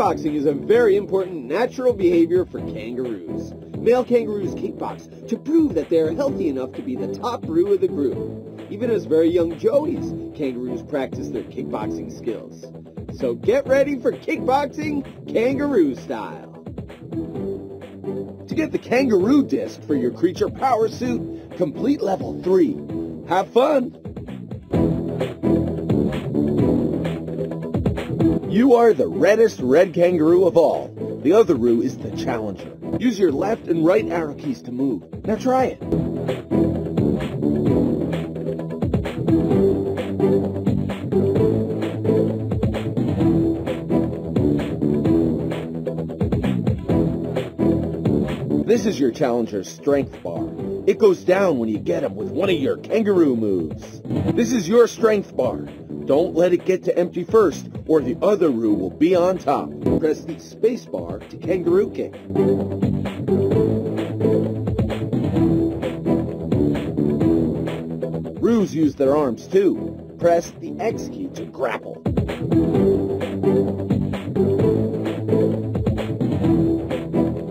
Kickboxing is a very important natural behavior for kangaroos. Male kangaroos kickbox to prove that they are healthy enough to be the top brew of the group. Even as very young joeys, kangaroos practice their kickboxing skills. So get ready for kickboxing kangaroo style. To get the kangaroo disc for your creature power suit, complete level 3. Have fun! You are the reddest red kangaroo of all. The other roo is the challenger. Use your left and right arrow keys to move. Now try it. This is your challenger's strength bar. It goes down when you get him with one of your kangaroo moves. This is your strength bar. Don't let it get to empty first, or the other roo will be on top. Press the space bar to kangaroo kick. Roos use their arms too. Press the X key to grapple.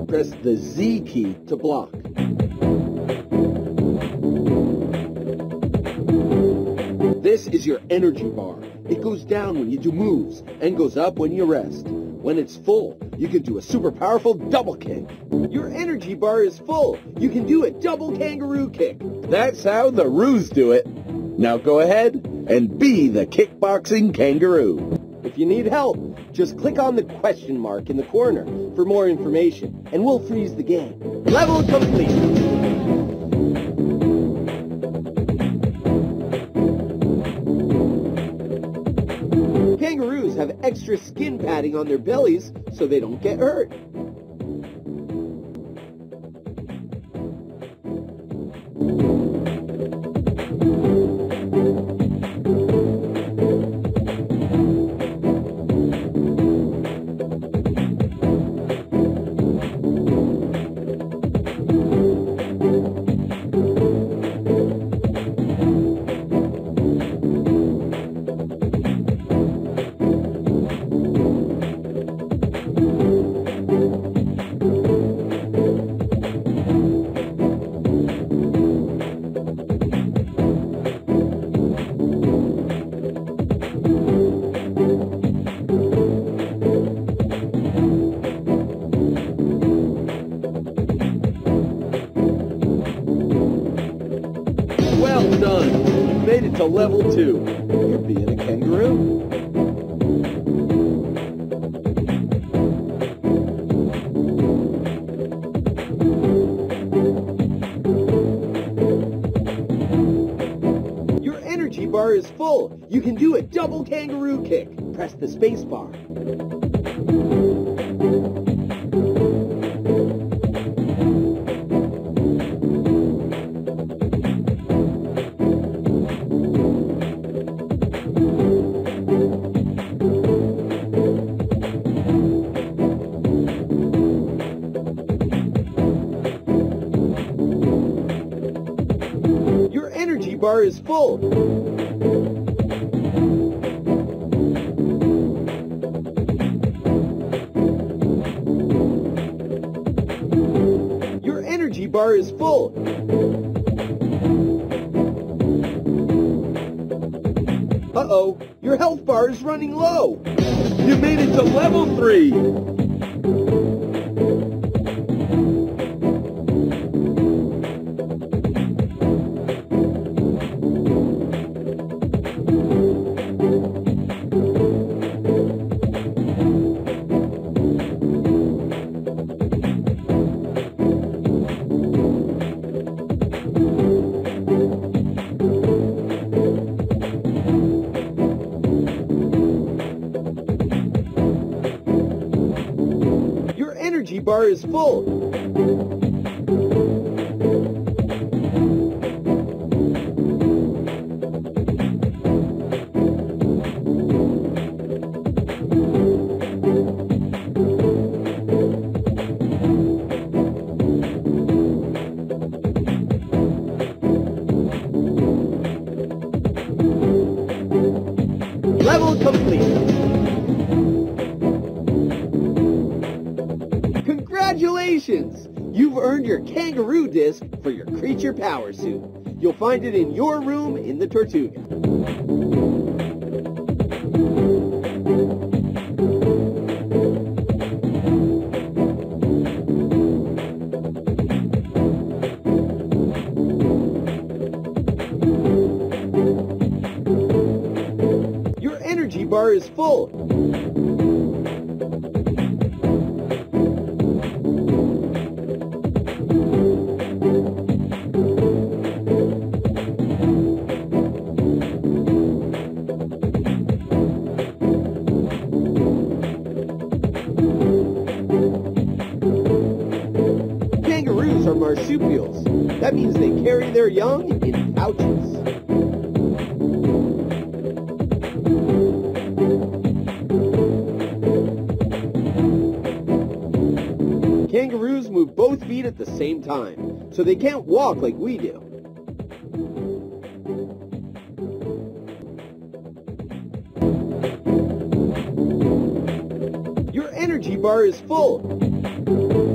Press the Z key to block. This is your energy bar. It goes down when you do moves and goes up when you rest. When it's full, you can do a super powerful double kick. Your energy bar is full. You can do a double kangaroo kick. That's how the roos do it. Now go ahead and be the kickboxing kangaroo. If you need help, just click on the question mark in the corner for more information, and we'll freeze the game. Level complete! Extra skin padding on their bellies so they don't get hurt. You can do a double kangaroo kick. Press the space bar. Your energy bar is full. Is full. Uh-oh, your health bar is running low. You made it to level three. Bar is full. Level complete. Congratulations! You've earned your kangaroo disc for your creature power suit. You'll find it in your room in the Tortuga. Your energy bar is full. Marsupials. That means they carry their young in pouches. Kangaroos move both feet at the same time, so they can't walk like we do. Your energy bar is full.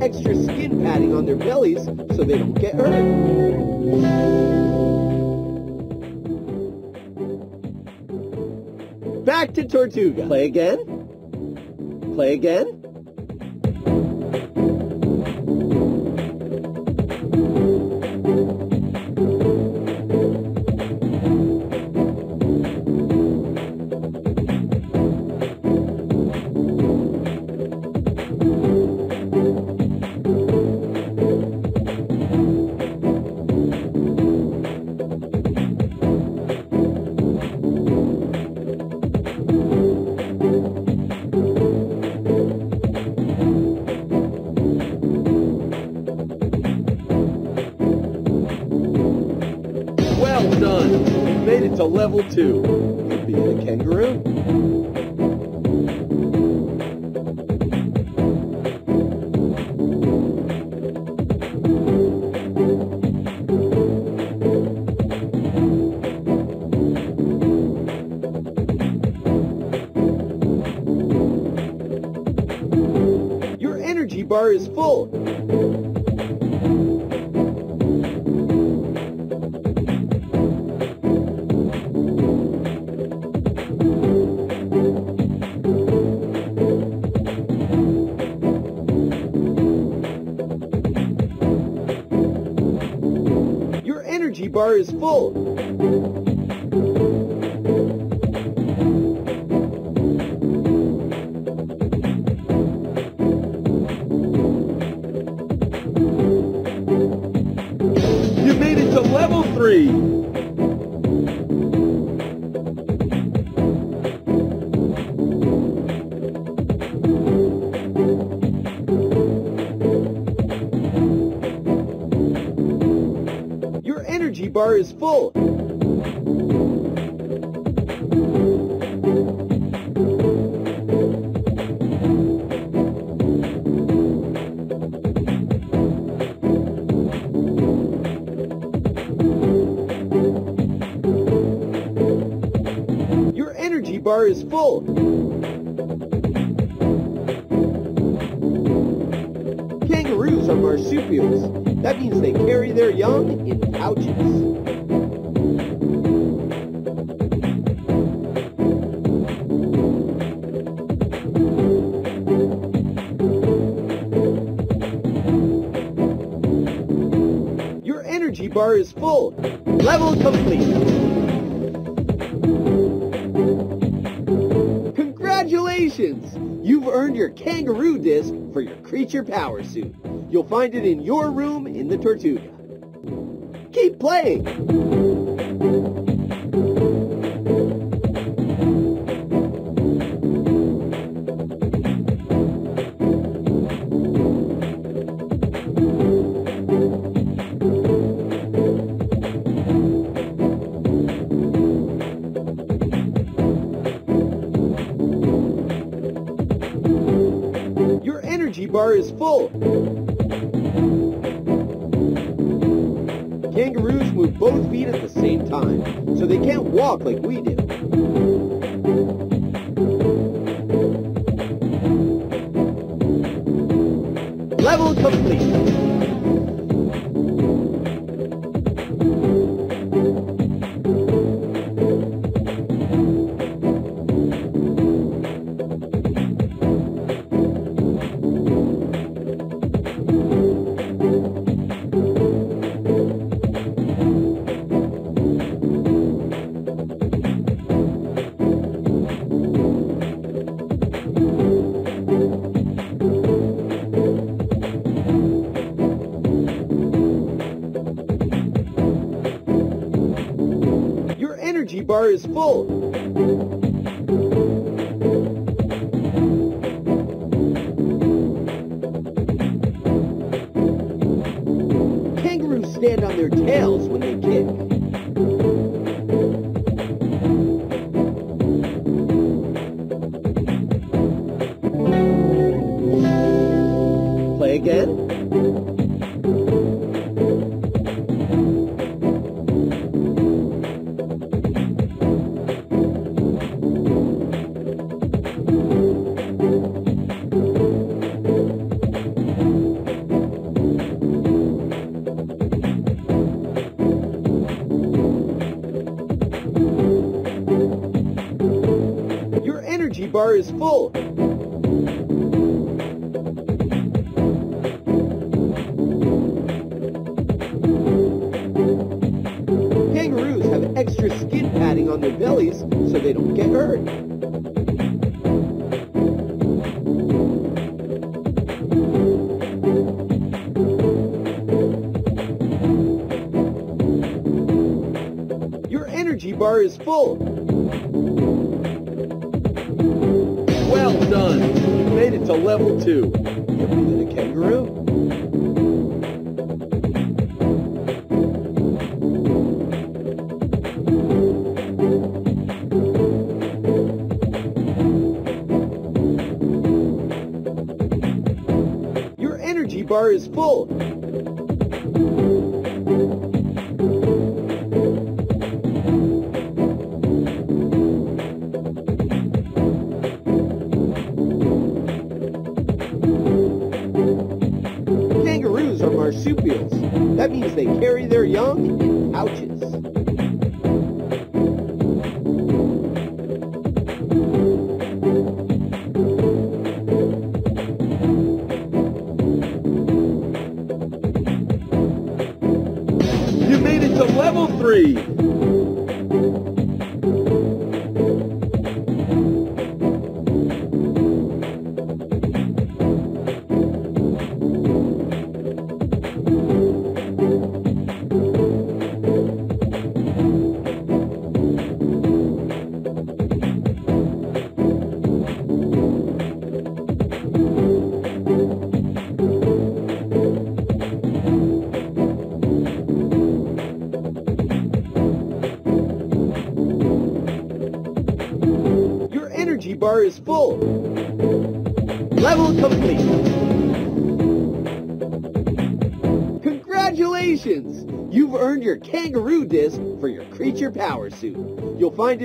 Extra skin padding on their bellies so they don't get hurt. Back to Tortuga. Play again. Play again. Level two. You're being a kangaroo. Is full. You made it to level three. Is full. Your energy bar is full. Kangaroos are marsupials. That means they carry their young in pouches. Bar is full. Level complete. Congratulations! You've earned your kangaroo disc for your creature power suit. You'll find it in your room in the Tortuga. Keep playing! Is full. Kangaroos move both feet at the same time, so they can't walk like we do. Level complete. Is full. Bar is full. Kangaroos have extra skin padding on their bellies so they don't get hurt. Your energy bar is full. Done. You made it to level two. Ever been a kangaroo? Your energy bar is full. they carry their young in pouches. You made it to level 3! Full. Level complete. Congratulations! You've earned your kangaroo disc for your creature power suit. You'll find it